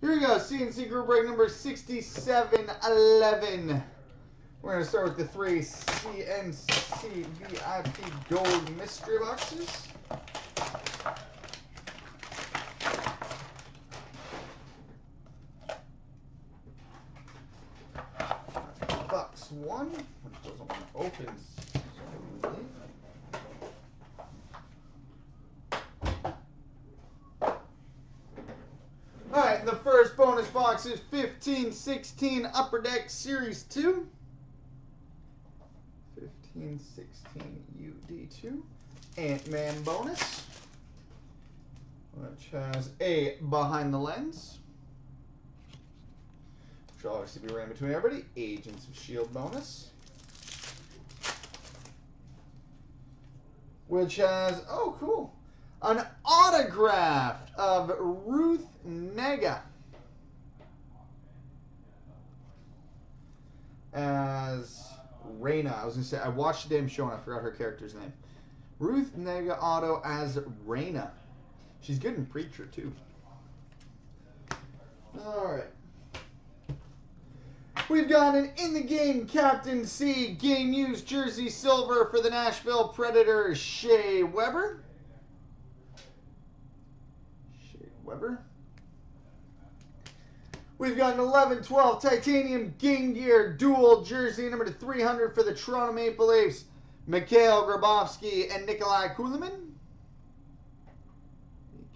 Here we go. CNC group break number 6711. We're going to start with the three CNC VIP gold mystery boxes. Box one, which doesn't want to open. smoothly. All right, the first bonus box is 1516 Upper Deck Series 2. 1516 UD2. Ant-Man bonus, which has a behind the lens, which will obviously be ran between everybody. Agents of S.H.I.E.L.D. bonus, which has, oh, cool, an autograph of Ruth Negga as Raina. I was gonna say I watched the damn show and I forgot her character's name. Ruth Negga Auto as Raina. She's good in Preacher too. All right. We've got an in the game Captain C game used jersey silver for the Nashville Predators, Shea Weber. Shea Weber. We've got an 11-12 titanium Gear dual jersey number to 300 for the Toronto Maple Leafs, Mikhail Grabovski and Nikolai Kulemin.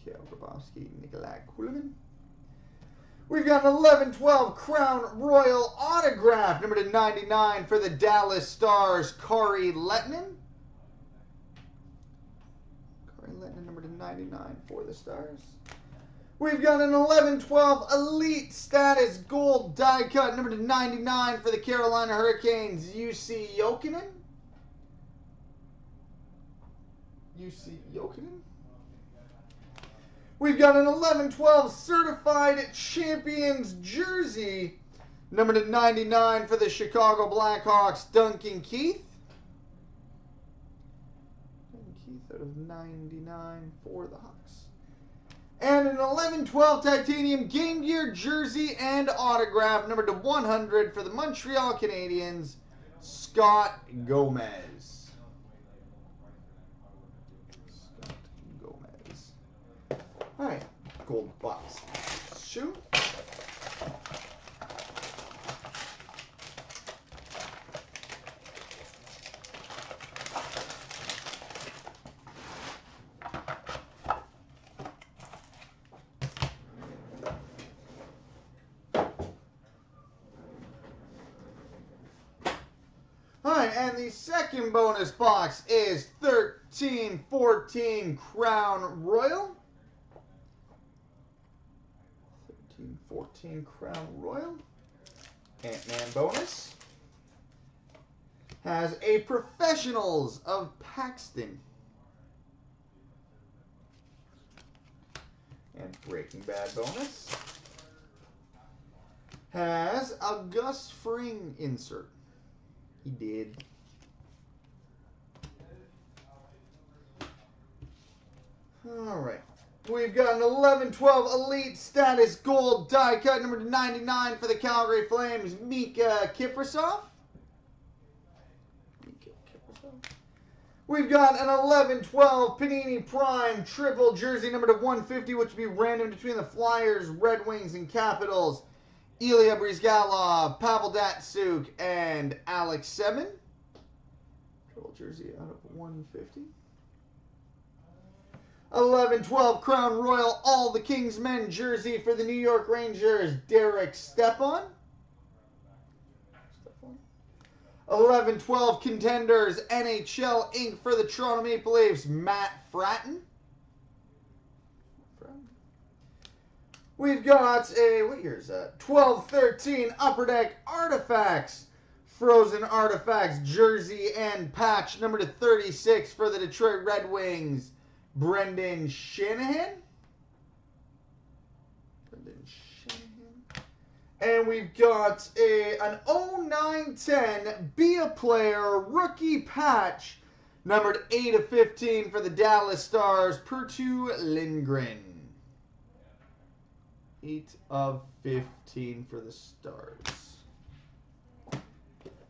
Mikhail Grabovski, Nikolai Kulemin. We've got an 11-12 Crown Royal autograph number to 99 for the Dallas Stars, Kari Lehtonen. Kari Lehtonen number to 99 for the Stars. We've got an 11-12 Elite Status Gold die cut number to 99 for the Carolina Hurricanes, Jussi Jokinen. Jussi Jokinen. We've got an 11-12 Certified Champions jersey number to 99 for the Chicago Blackhawks, Duncan Keith. Duncan Keith out of 99 for the and an 11-12 titanium Game Gear jersey and autograph number to 100 for the Montreal Canadiens, Scott Gomez. Scott Gomez. All right, gold box. Shoot. All right, and the second bonus box is 1314 Crown Royal. 1314 Crown Royal. Ant-Man bonus. Has a Professionals of Paxton. And Breaking Bad bonus. Has a Gus Fring insert. He did. All right. We've got an 11-12 Elite Status Gold die cut number 99 for the Calgary Flames, Miikka Kiprusoff. We've got an 11-12 Panini Prime triple jersey number to 150, which would be random between the Flyers, Red Wings, and Capitals. Ilya Bryzgalov, Pavel Datsyuk, and Alex Semin. Triple jersey out of 150. 11-12 Crown Royal All the King's Men jersey for the New York Rangers, Derek Stepan. 11-12 Contenders NHL Inc. for the Toronto Maple Leafs, Matt Frattin. We've got a, what year is that? 12-13 Upper Deck Artifacts. Frozen Artifacts jersey and patch number to 36 for the Detroit Red Wings. Brendan Shanahan. Brendan Shanahan. And we've got a an 0910 Be a Player rookie patch numbered 8 of 15 for the Dallas Stars, Perttu Lindgren. 8 of 15 for the Stars.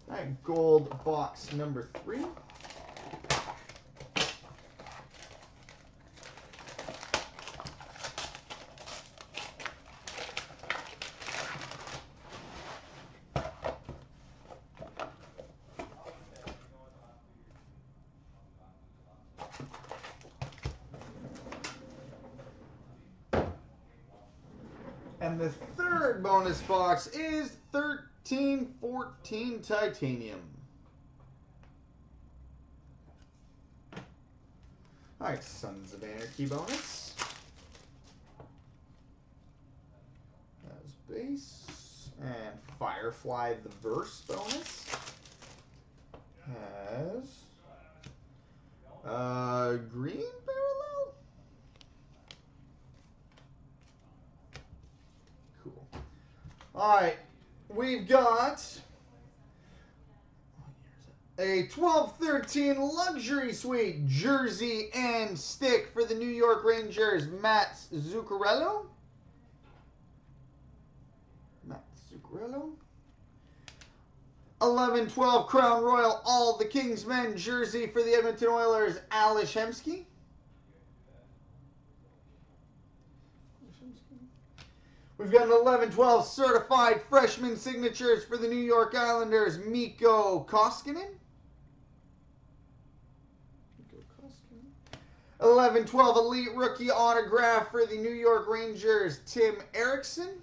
Right, gold box number 3. And the third bonus box is 1314 titanium. All right, Sons of Anarchy bonus. As base. And Firefly the Verse bonus. Has uh, green parallel? Cool. All right, we've got a 12-13 luxury suite jersey and stick for the New York Rangers, Matt Zuccarello. Matt Zuccarello. 11-12 Crown Royal All the King's Men jersey for the Edmonton Oilers, Ales Hemsky. We've got an 11-12 certified freshman signatures for the New York Islanders, Mikko Koskinen. 11-12 elite rookie autograph for the New York Rangers, Tim Erixon.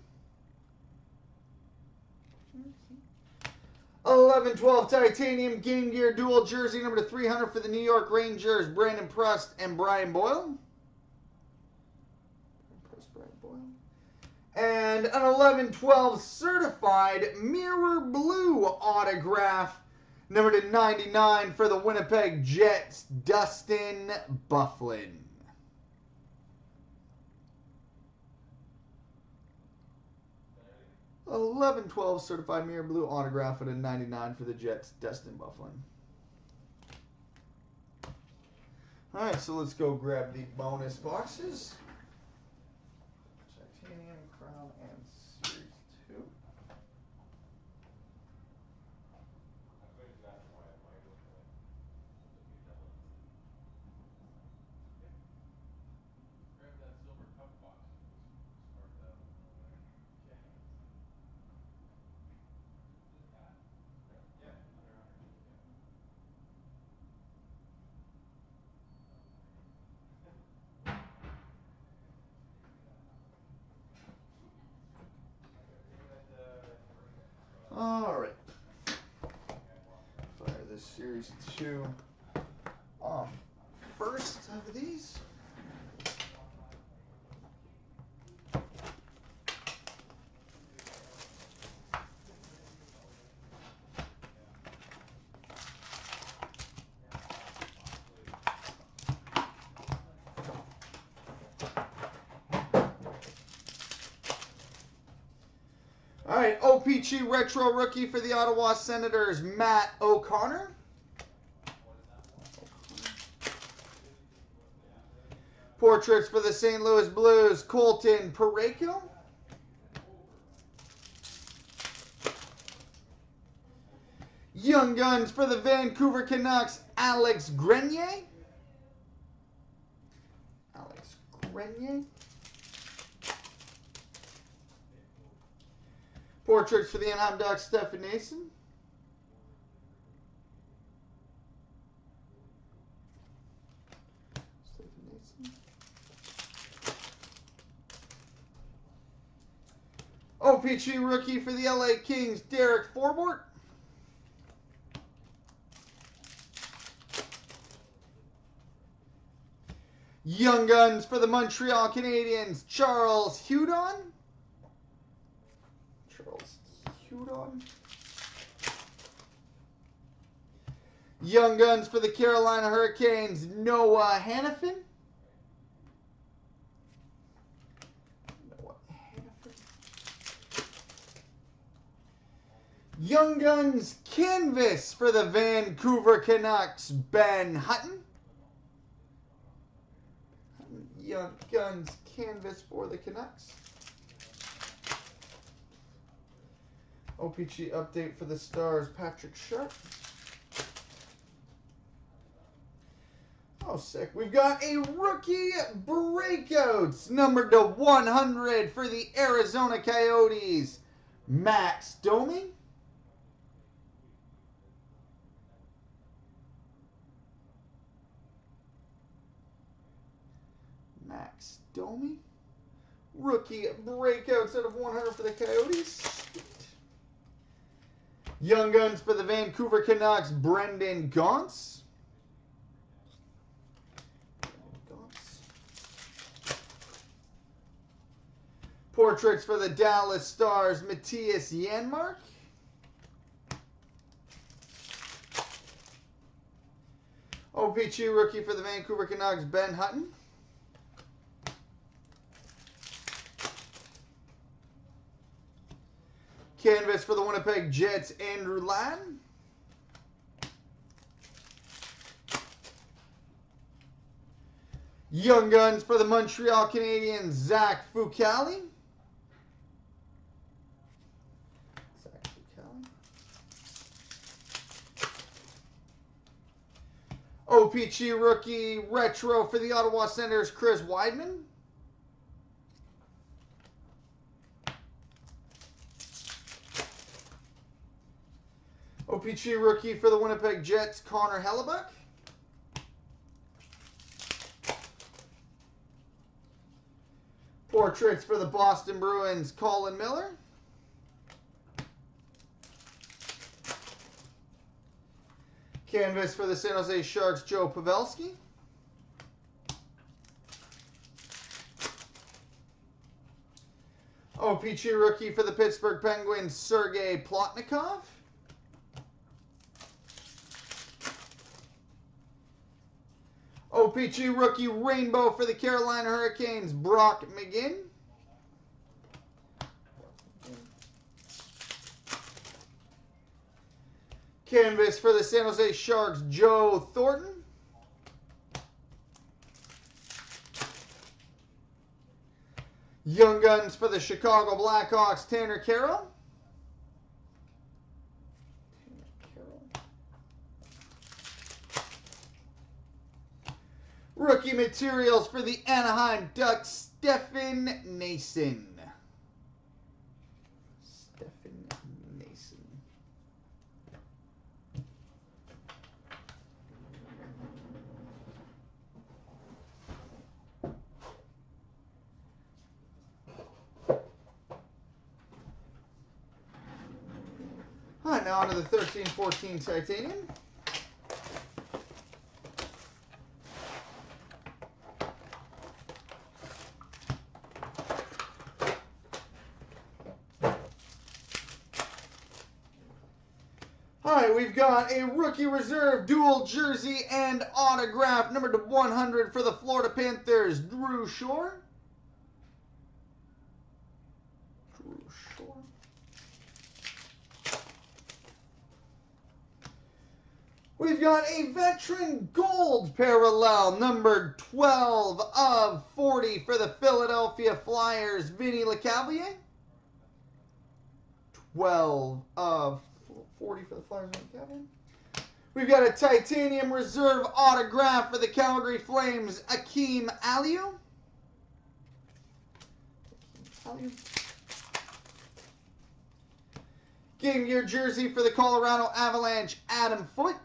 11-12 titanium game gear dual jersey number 300 for the New York Rangers, Brandon Prust and Brian Boyle. And an 11-12 certified mirror blue autograph number to 99 for the Winnipeg Jets, Dustin Byfuglien. Eleven twelve certified mirror blue autograph at a 99 for the Jets, Dustin Byfuglien. Alright, so let's go grab the bonus boxes. Titanium, Crown, and Series 2. All right. Fire this series two off first of these. All right, OPG Retro Rookie for the Ottawa Senators, Matt O'Connor. Portraits for the St. Louis Blues, Colton Parayko. Young Guns for the Vancouver Canucks, Alex Grenier. Alex Grenier. Portraits for the Anaheim Ducks, Stefan Noesen. Stefan Noesen. OPG rookie for the LA Kings, Derek Forbort. Young Guns for the Montreal Canadiens, Charles Hudon. Charles Hudon. Young Guns for the Carolina Hurricanes, Noah Hanifin. Noah Hanifin. Young Guns Canvas for the Vancouver Canucks, Ben Hutton. Young Guns Canvas for the Canucks. OPG update for the Stars, Patrick Sharp. Oh, sick. We've got a rookie breakouts, numbered to 100 for the Arizona Coyotes, Max Domi. Max Domi. Rookie breakouts out of 100 for the Coyotes. Young Guns for the Vancouver Canucks, Brendan Gaunce. Portraits for the Dallas Stars, Mattias Janmark. OPG rookie for the Vancouver Canucks, Ben Hutton. Canvas for the Winnipeg Jets, Andrew Ladd. Young Guns for the Montreal Canadiens, Zach Fucale. OPG rookie retro for the Ottawa Senators, Chris Wideman. OPG rookie for the Winnipeg Jets, Connor Hellebuyck. Portraits for the Boston Bruins, Colin Miller. Canvas for the San Jose Sharks, Joe Pavelski. OPG rookie for the Pittsburgh Penguins, Sergei Plotnikov. OPG rookie rainbow for the Carolina Hurricanes, Brock McGinn. Canvas for the San Jose Sharks, Joe Thornton. Young Guns for the Chicago Blackhawks, Tanner Carroll. Rookie materials for the Anaheim Ducks, Stefan Noesen. Stefan Noesen. All right, now on to the 13-14 titanium. We've got a rookie reserve dual jersey and autograph number to 100 for the Florida Panthers, Drew Shore. Drew Shore. We've got a veteran gold parallel, number 12 of 40 for the Philadelphia Flyers, Vinny Lecavalier. 12 of 40 for the Flyers, Lecavalier. We've got a titanium reserve autograph for the Calgary Flames, Akeem Aliu. Game gear jersey for the Colorado Avalanche, Adam Foote.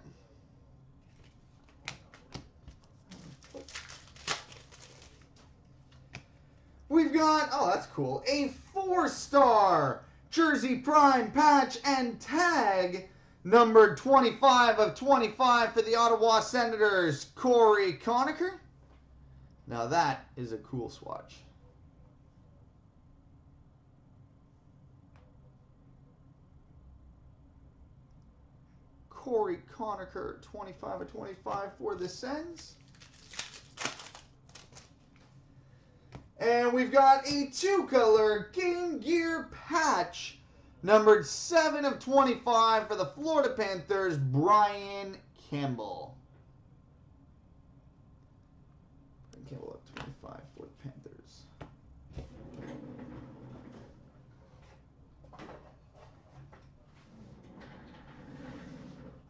We've got, oh, that's cool, a four-star Jersey Prime patch and tag, numbered 25 of 25 for the Ottawa Senators, Corey Conacher. Now that is a cool swatch. Corey Conacher, 25 of 25 for the Sens. And we've got a two-color Game Gear patch, numbered 7 of 25 for the Florida Panthers, Brian Campbell. Campbell up 25 for the Panthers.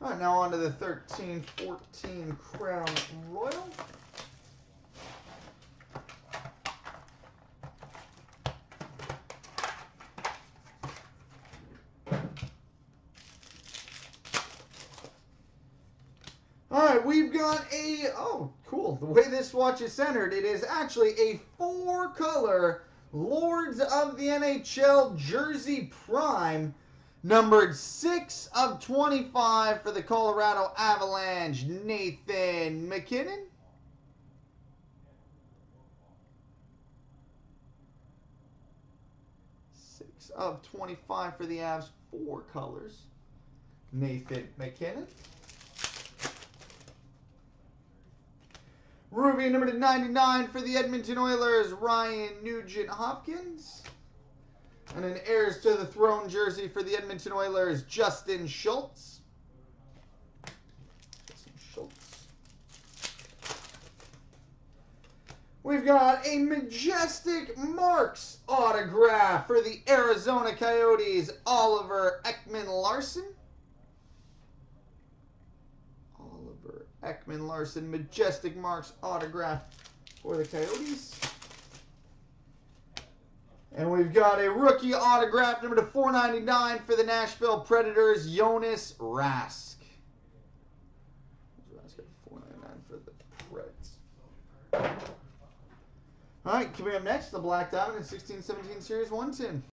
All right, now on to the 13-14 Crown Royal. Right, we've got a, oh, cool. The way this watch is centered, it is actually a four-color Lords of the NHL Jersey Prime, numbered 6 of 25 for the Colorado Avalanche, Nathan MacKinnon. Six of 25 for the Avs, four colors. Nathan MacKinnon. Ruby number to 99 for the Edmonton Oilers, Ryan Nugent Hopkins. And an heirs to the throne jersey for the Edmonton Oilers, Justin Schultz. Schultz. We've got a majestic Marks autograph for the Arizona Coyotes, Oliver Ekman Larsson. Oliver Ekman Larsson, majestic Marks autograph for the Coyotes. And we've got a rookie autograph number to 499 for the Nashville Predators, Joonas Rask. Rask at 499 for the Preds. All right, coming up next, the Black Diamond in 16-17 Series 110.